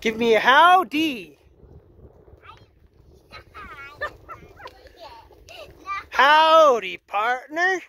Give me a howdy. Howdy, partner.